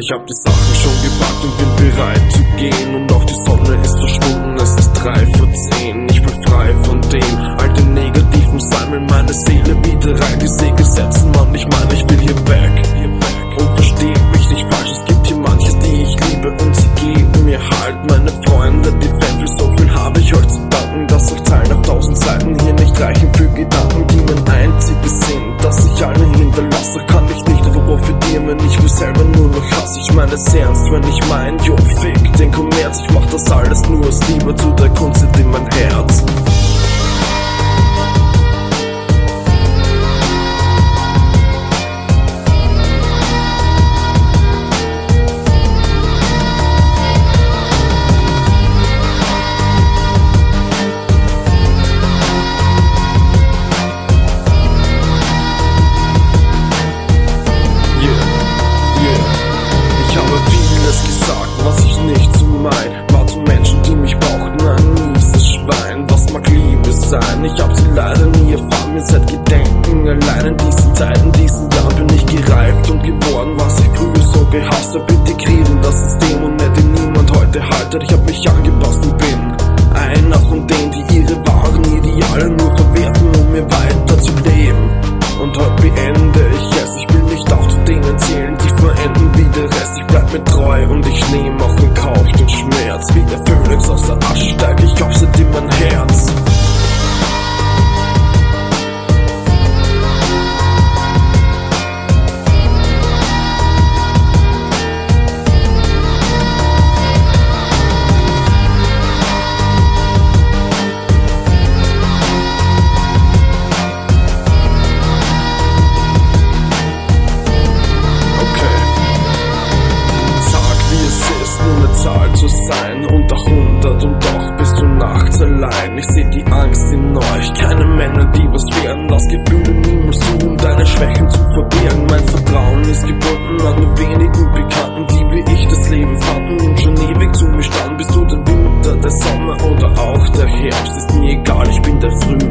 Ich hab die Sachen schon gepackt und bin bereit zu gehen. Und auch die Sonne ist verschwunden, es ist drei vor zehn. Ich bin frei von dem, all den Negativen. Sammeln meine Seele wieder rein. Die Segel setzen, Mann, ich meine, ich will hier weg. Und versteh mich nicht falsch, es gibt hier manches, die ich liebe Und sie geben mir halt, meine Freunde, die Welt So viel habe ich euch zu danken, dass euch Zeilen auf tausend Seiten hier nicht reichen Für Gedanken, die mein einziges sind Dass ich alle hinterlasse, kann ich nicht. Profitieren, wenn ich selber nur noch hasse. Ich meine es ernst, wenn ich mein, jo, fick den Kommerz. Ich mach das alles nur aus Liebe zu der Kunst in mein Herz. Leider nie erfahren, mir seit Gedenken. Allein in diesen Zeiten, diesen Jahren bin ich gereift und geworden, was ich früher so gehasst hab. Bitte kriegen das System und nicht in niemand heute haltet. Ich hab mich angepasst und bin einer von denen, die ihre wahren Ideale nur verwerfen, um mir weiter zu leben. Und heute beende ich es, ich will nicht auch zu denen zählen, die verenden wie der Rest. Ich bleib mir treu und ich nehme allein unter 100 und doch bist du nachts allein. Ich seh die Angst in euch, keine Männer, die was werden. Das Gefühl niemals zu, um deine Schwächen zu verbergen. Mein Vertrauen ist gebunden an nur wenigen Bekannten, die wie ich das Leben fanden und schon ewig zu mir standen. Bist du der Winter, der Sommer oder auch der Herbst? Ist mir egal, ich bin der Früh.